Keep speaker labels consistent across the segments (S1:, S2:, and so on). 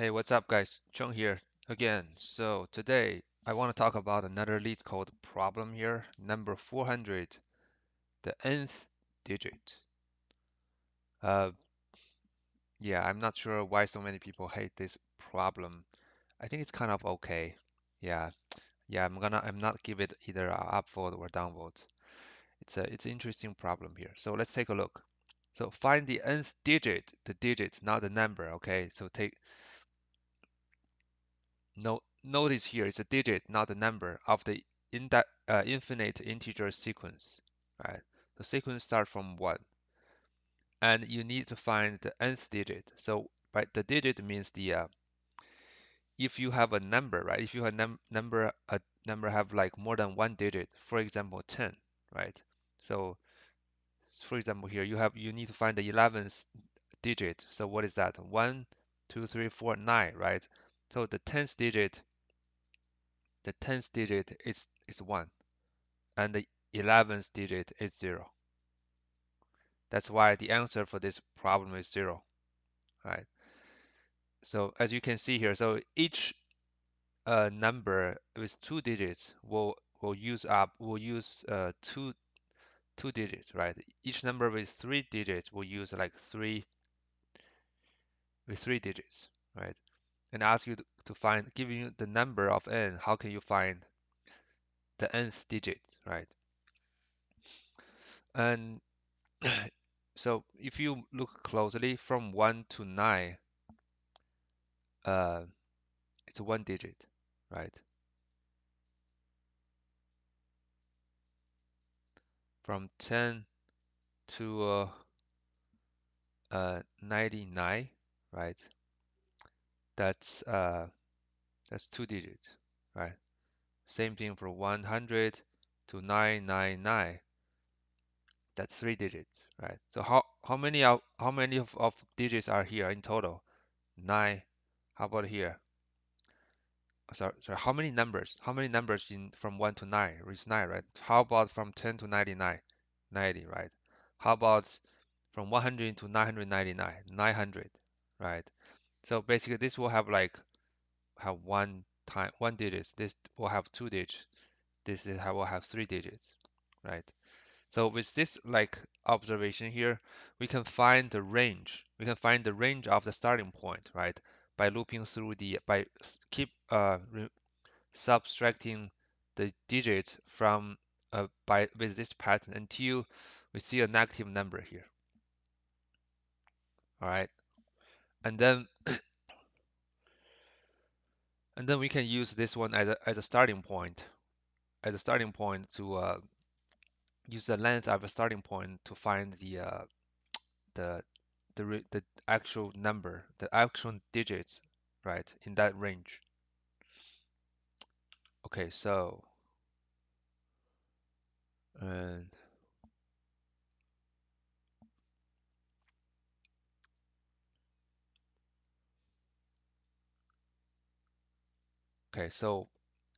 S1: Hey, what's up guys? Chung here again. So today I want to talk about another lead LeetCode problem here, number 400, the nth digit. Uh, yeah, I'm not sure why so many people hate this problem. I think it's kind of okay. Yeah, yeah, I'm gonna I'm not give it either a upvote or downvote. It's a it's an interesting problem here. So let's take a look. So find the nth digit, the digits, not the number. Okay, so take No, notice here it's a digit, not a number, of the uh, infinite integer sequence, right? The sequence starts from 1. And you need to find the nth digit. So the digit means the uh, if you have a number, right? If you have num number a number have like more than one digit, for example 10, right? So for example here you have you need to find the 11th digit. So what is that? 1, 2, 3, 4, 9, right? So the 10th digit the 10th digit is, is 1 and the 11th digit is 0. That's why the answer for this problem is 0, right? So as you can see here, so each uh, number with two digits will will use up will use uh, two two digits, right? Each number with three digits will use like three with three digits, right? And ask you to find, giving you the number of n, how can you find the nth digit, right? And so if you look closely from 1 to 9, uh, it's one digit, right? From 10 to uh, uh, 99, right? That's uh, that's two digits, right? Same thing for 100 to 999 that's three digits, right? So how how many of how many of, of digits are here in total? Nine. How about here? Sorry, sorry. How many numbers? How many numbers in from one to nine? It's nine, right? How about from 10 to 99? 90, right? How about from 100 to 999? 900, right? So basically, this will have like have one time one digits. This will have two digits. This is how will have three digits, right? So with this like observation here, we can find the range. We can find the range of the starting point, right? By looping through the by keep uh subtracting the digits from uh by with this pattern until we see a negative number here. All right, and then and then we can use this one as a as a starting point, as a starting point to uh, use the length of a starting point to find the uh, the the the actual number, the actual digits, right, in that range. Okay, so and okay, so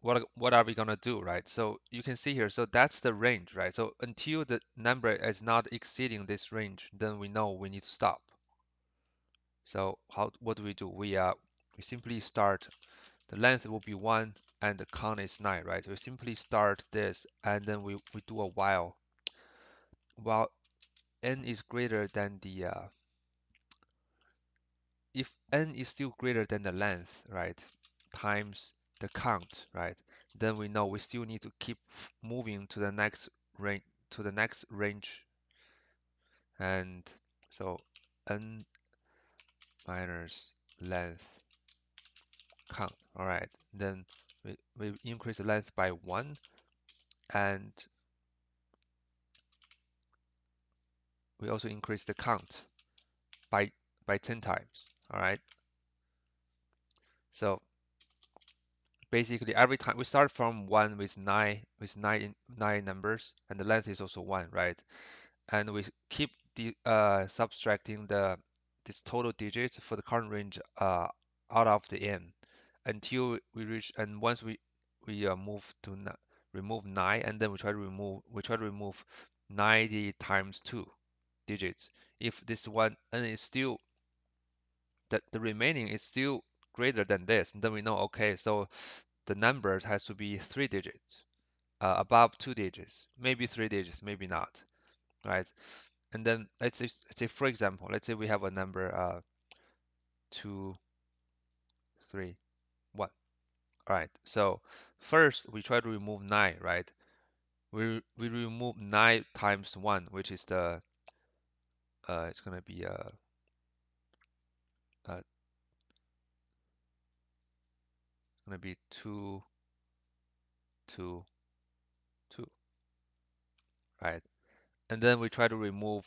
S1: what what are we gonna do, right? So you can see here, so that's the range, right? So until the number is not exceeding this range, then we know we need to stop. So how what do we do? We uh we simply start the length will be one and the count is nine, right? We simply start this and then we, we do a while. While n is greater than the uh, if n is still greater than the length, right, times the count, right, then we know we still need to keep moving to the next range to the next range. And so n minus length count. All right, then we, we increase the length by one and we also increase the count by by 10 times. All right. So basically every time we start from one with nine with nine nine numbers and the length is also one, right? And we keep the uh, subtracting the this total digits for the current range uh, out of the n until we reach and once we we uh, move to remove 9 and then we try to remove we try to remove 90 times 2 digits if this one n is still that the remaining is still greater than this, and then we know, okay, so the number has to be three digits, uh, above two digits, maybe three digits, maybe not, right? And then let's say, let's say for example, let's say we have a number uh, two, three, one. All right, so first we try to remove nine, right? We, we remove nine times one, which is the, uh, it's gonna be uh, uh, gonna be two, two, two, right? And then we try to remove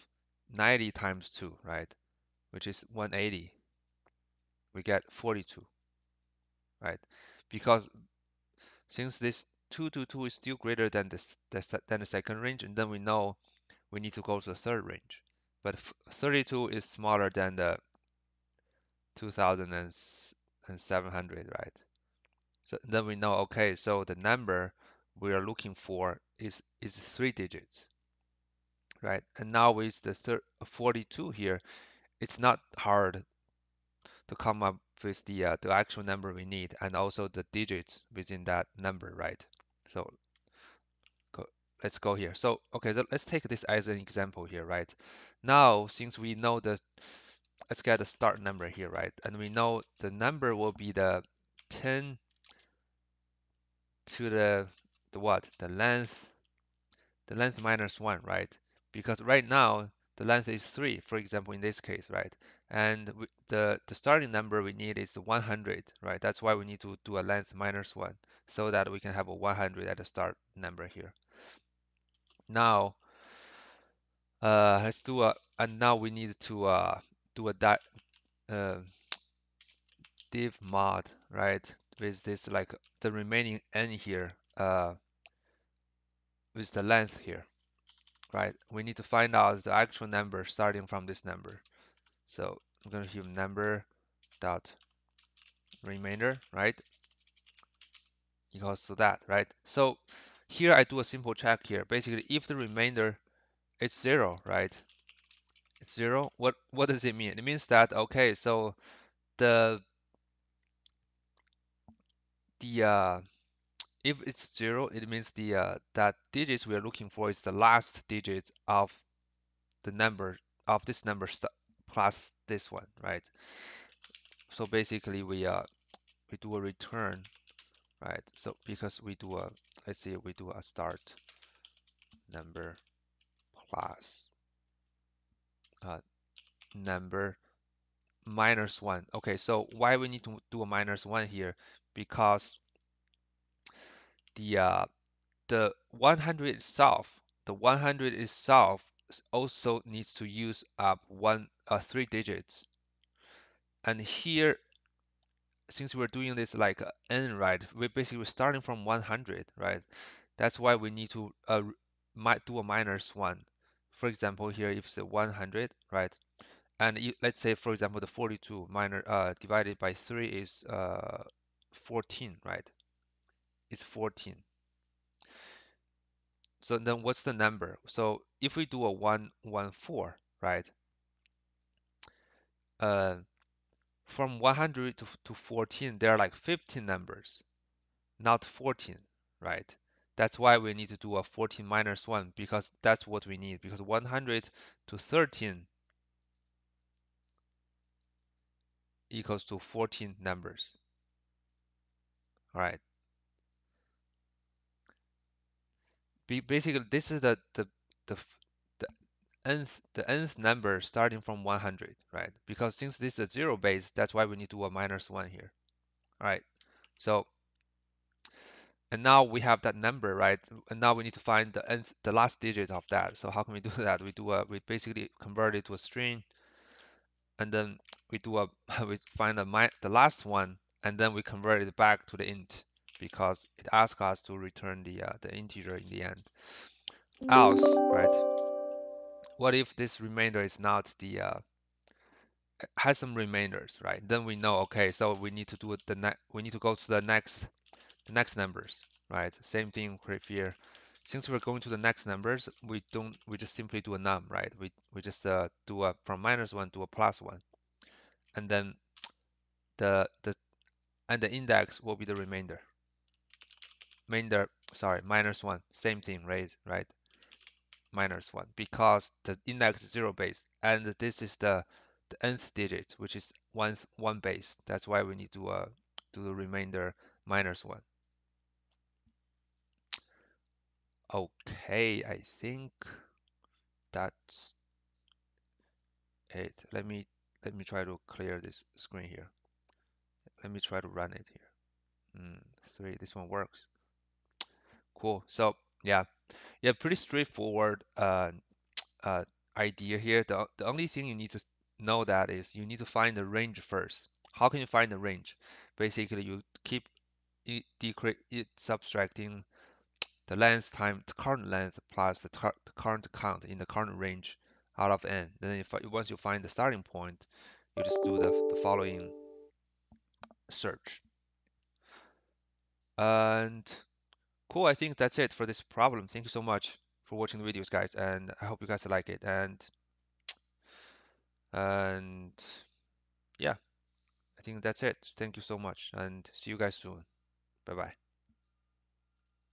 S1: 90 times 2, right? Which is 180. We get 42, right? Because since this 2 to 2 is still greater than this, than the second range, and then we know we need to go to the third range. But 32 is smaller than the 2700, right? So then we know, okay, so the number we are looking for is, is three digits, right? And now with the 42 here, it's not hard to come up with the, uh, the actual number we need and also the digits within that number, right? So go, let's go here. So, okay, so let's take this as an example here, right? Now, since we know the, let's get a start number here, right? And we know the number will be the 10 to the, the what? The length, the length minus one, right? Because right now the length is three, for example, in this case, right? And we, the, the starting number we need is the 100, right? That's why we need to do a length minus one so that we can have a 100 at the start number here. Now, uh, let's do a, and now we need to uh, do a that uh, div mod, right? With this like the remaining n here, uh, with the length here, right? We need to find out the actual number starting from this number. So I'm going to give number dot remainder, right? Equals to that, right? So here I do a simple check here. Basically, if the remainder is zero, right? It's zero. What what does it mean? It means that okay, so the the uh, if it's zero, it means the uh, that digits we are looking for is the last digit of the number of this number plus this one, right? So basically we uh we do a return, right? So because we do a let's see we do a start number plus uh, number minus one. Okay, so why we need to do a minus one here? Because the uh, the 100 itself, the 100 itself also needs to use up one uh, three digits. And here, since we're doing this like n, right? We're basically starting from 100, right? That's why we need to uh, might do a minus one. For example, here if it's 100, right? And you, let's say, for example, the 42 minor uh, divided by 3 is uh, 14, right? It's 14. So then what's the number? So if we do a 114, right? Uh, from 100 to, to 14, there are like 15 numbers, not 14, right? That's why we need to do a 14 minus 1 because that's what we need because 100 to 13 equals to 14 numbers. All right. Basically, this is the the the nth the nth number starting from 100, right? Because since this is a zero base, that's why we need to do a minus one here. All right. So and now we have that number, right? And now we need to find the nth, the last digit of that. So how can we do that? We do a we basically convert it to a string, and then we do a we find the the last one, and then we convert it back to the int because it asks us to return the uh, the integer in the end. Else, right? What if this remainder is not the uh, has some remainders, right? Then we know okay, so we need to do the next we need to go to the next the next numbers, right? Same thing here. Since we're going to the next numbers, we don't we just simply do a num, right? We we just uh, do a from minus one to a plus one, and then the the and the index will be the remainder. Remainder, sorry, minus one, same thing, right? Right, minus one, because the index is zero base, and this is the the nth digit, which is one one base. That's why we need to uh, do the remainder minus one. Okay, I think that's it. Let me let me try to clear this screen here. Let me try to run it here. Mm, three, this one works. Cool. So yeah, yeah, pretty straightforward uh, uh, idea here. The the only thing you need to know that is you need to find the range first. How can you find the range? Basically, you keep it decrease it subtracting the length time the current length plus the, the current count in the current range out of n. Then if once you find the starting point, you just do the, the following search. And cool, I think that's it for this problem. Thank you so much for watching the videos, guys, and I hope you guys like it. And and yeah, I think that's it. Thank you so much, and see you guys soon. Bye bye.